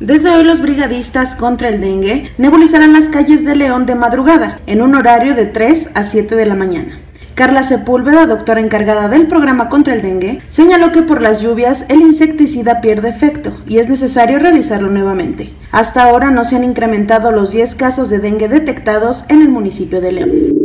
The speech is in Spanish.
Desde hoy los brigadistas contra el dengue nebulizarán las calles de León de madrugada, en un horario de 3 a 7 de la mañana. Carla Sepúlveda, doctora encargada del programa contra el dengue, señaló que por las lluvias el insecticida pierde efecto y es necesario realizarlo nuevamente. Hasta ahora no se han incrementado los 10 casos de dengue detectados en el municipio de León.